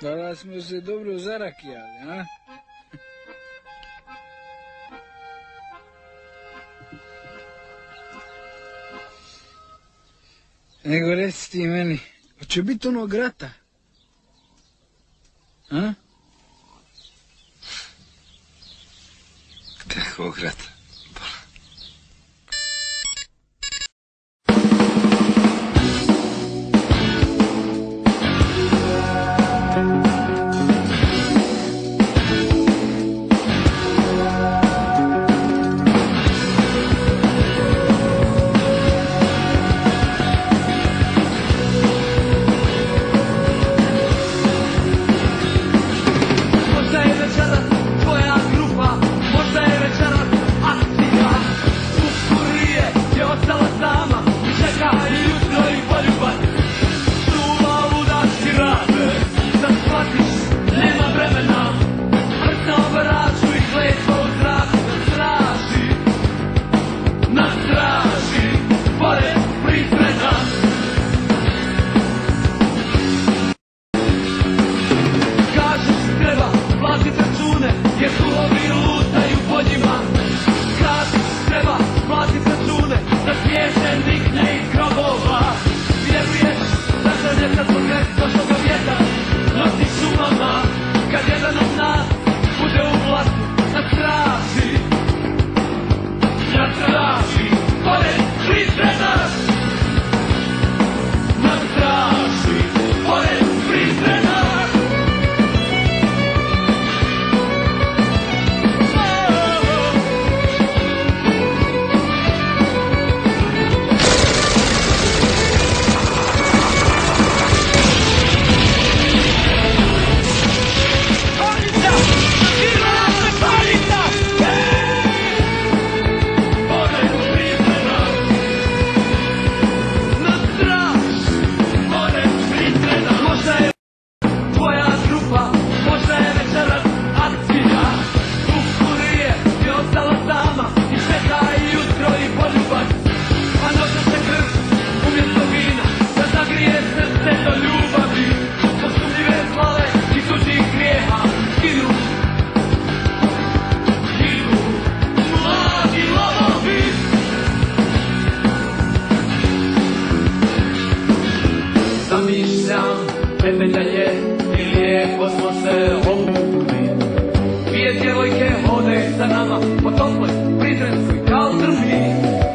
Tada smo se dobro zarakijali, a? Nego reci ti meni, hoće biti onog rata? A? Kakvog rata? dvije djevojke hode sa nama po toploj pridrenskoj kao drvlji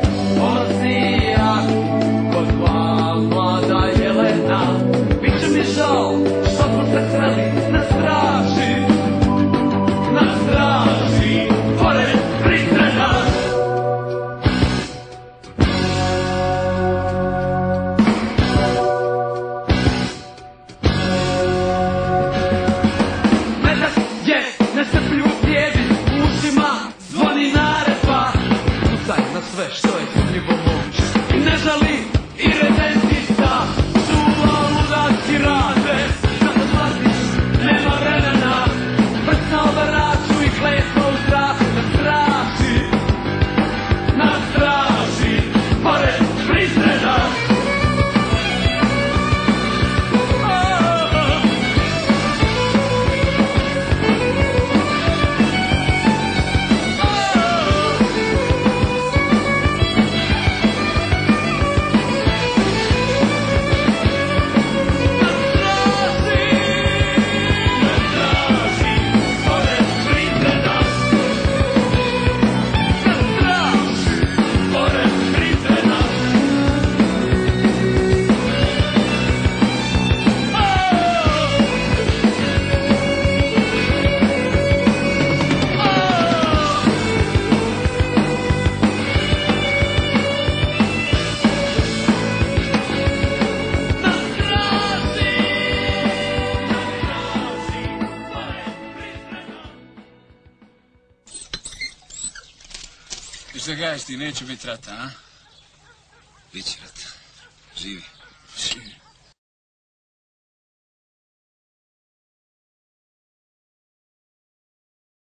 se gaješ ti, neće biti rata, a? Biće rata. Živi. Živi.